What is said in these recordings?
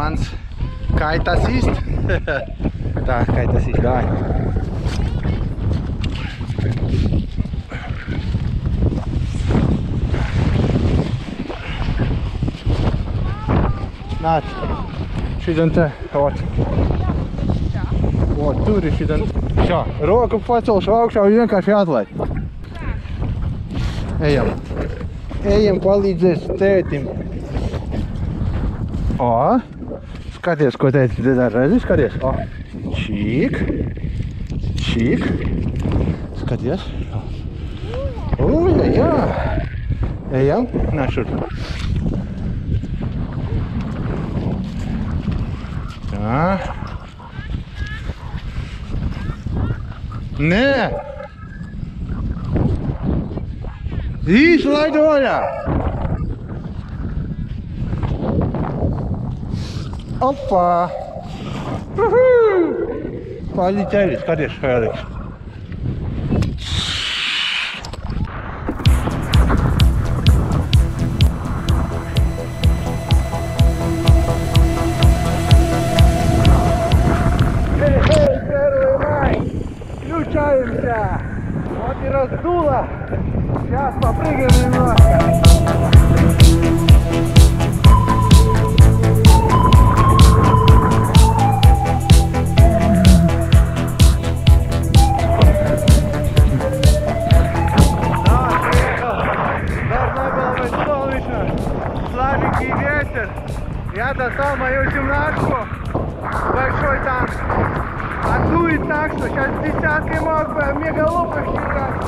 mans kaitas ist. Tā, kaitas ist, dai. Nāc, šitien te, ot. Ot, tur ir šitien. Šā, roku pacelšu augšā un vienkārši atlaid. Ejam. Ejam palīdzēs tētim. O, skaties, ko tētis dara. Redzi, skaties. O, čīk. Čīk. Skaties. O, jā, jā. Ejam. Nā, šur. Tā. Nē! Izlaid vaļā! Uhu! Полетели, skaties, Феликс. Слабенький ветер. Я достал мою семнадцатку. Большой танк. А дует так, что сейчас десяткой мог бы мегалупых щекать.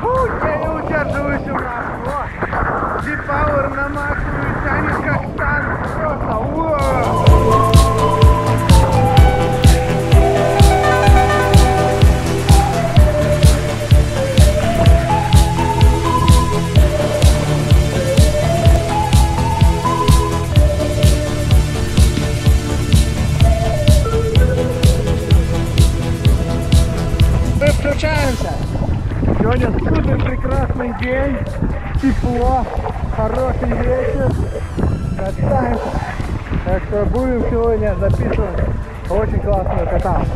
Фу, я не удерживаю Deep Power на максимуме тянет как Сегодня супер прекрасный день. Тепло, хороший вечер. Катаемся. Так что будем сегодня записывать очень классную каталку.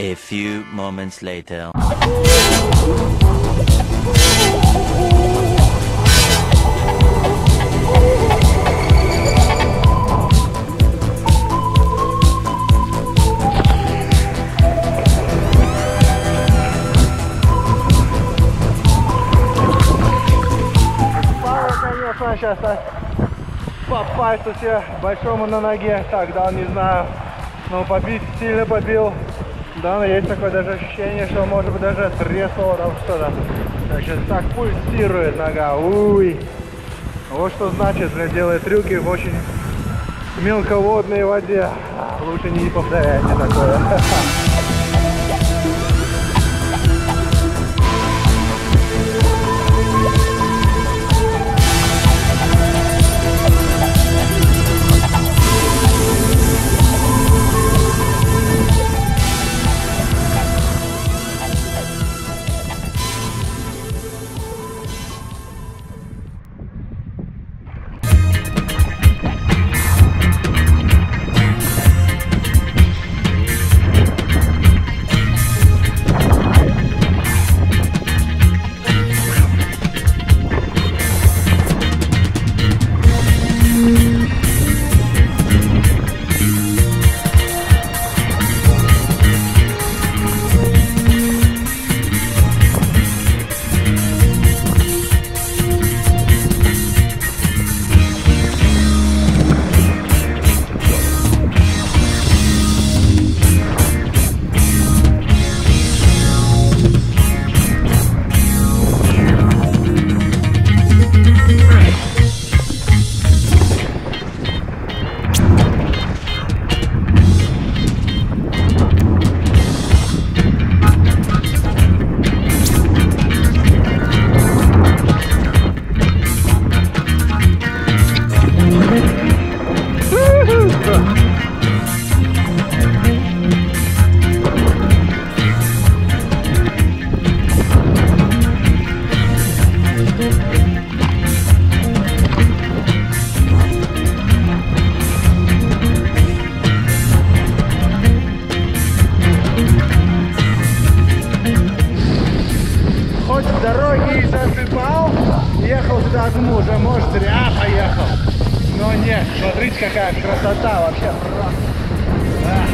A few moments later. Павел, конечно, сейчас так попасть у тебя большому на ноге, так, да, не знаю. Но побить сильно побил. Да, но есть такое даже ощущение, что может быть даже треснуло там что-то. Сейчас так пульсирует нога. Уй. Вот что значит, бля, делает трюки в очень мелководной воде. Лучше не повторяйте такое. подожму, уже, может, зря поехал. Но нет, смотрите, какая красота вообще. Да.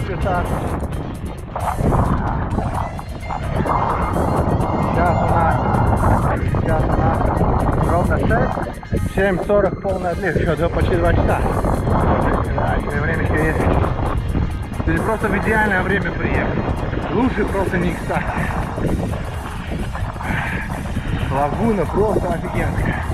Полчаса. Сейчас у нас, сейчас у нас ровно 6, 7.40 полный отлив, еще два, почти 2 часа. Еще время еще есть. То есть просто в идеальное время приехать. Лучше просто не кстати. Лагуна просто офигенная.